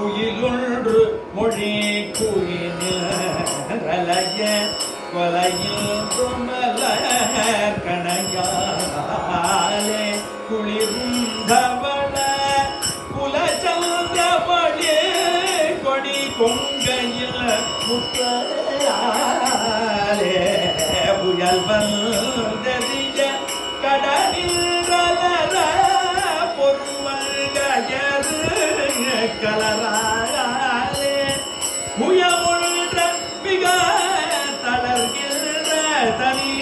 குயிலொன்று மொழி குயிலய கொலையில் துமல கணையாலே குளிர்ந்தவள குலச்சந்திரபடி கொடி கொங்கையில் முத்தாலே புயல் வந்தறிய கடலில் கலராலே முயமுழ்ற மிக தளர்கின்ற தனி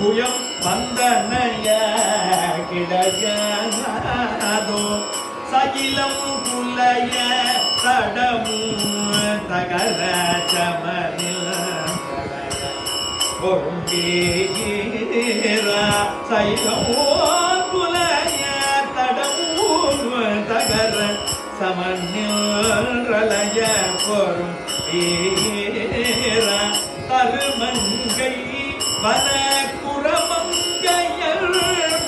புயம் வந்தனைய கிடையாதோ சகிலம் குலைய தடமும் தகர சமரில் பொருங்கீரா சைலமோ குலைய சமநிலய பொரும் ஈரா தருமங்கை பல குரமங்கையர்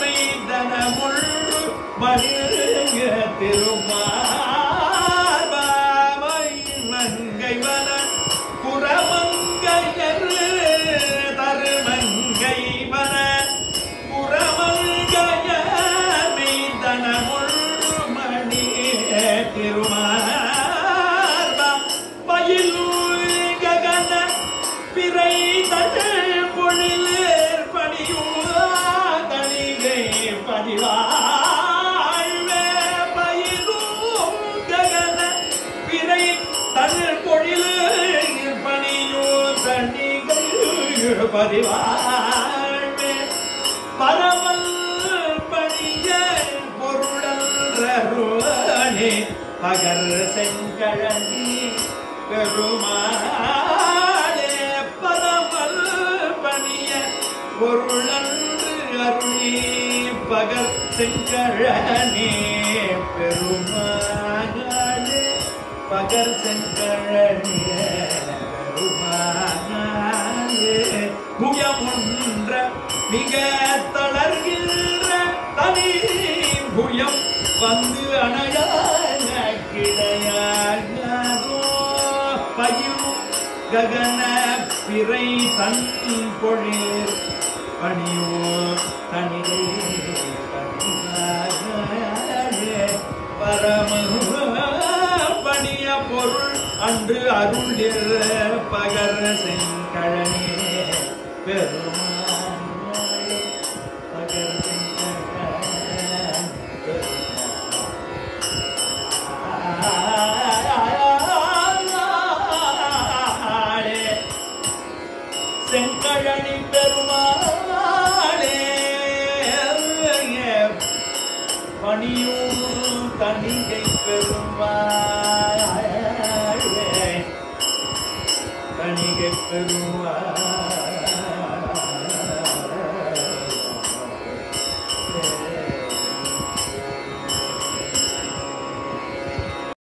மெய்தனமுள்ளு மணிய திருமாவை மங்கை வன குரமங்கையர் பதிவாழ்வே பரமல் பணிய பொருளன்றே பகர் செங்கழனி பெருமாளே. பரமல் பணிய பொருளன்று அருளி பகர் செங்கழனே பெருமாளே பகர் செங்கழனிய மிக தளர்கின்ற தனி புயம் வந்து அணையான கிடையாதோ பயிரும் ககன பிறை தன் பொழில் பணியோ தனிகை பரம பணிய பொருள் அன்று அருளில் பகர செங்கழனே பெருமாள் செங்கழனி பெருமாளே. பணியூர் தனிகை பெருமாளே. தனிகை பெருமாள்.